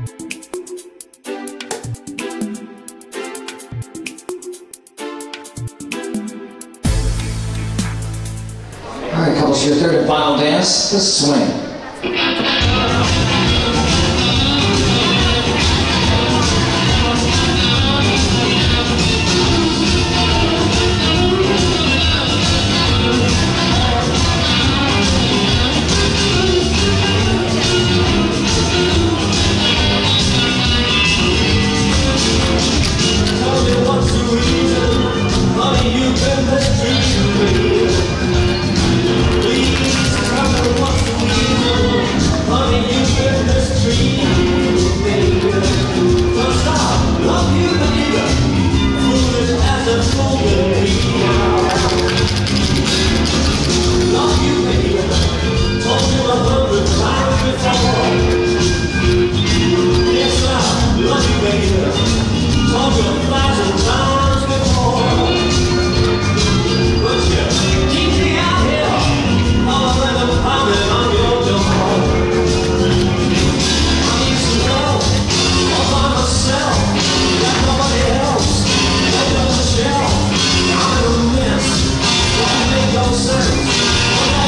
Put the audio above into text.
All right, couples, your third and final dance, the swing.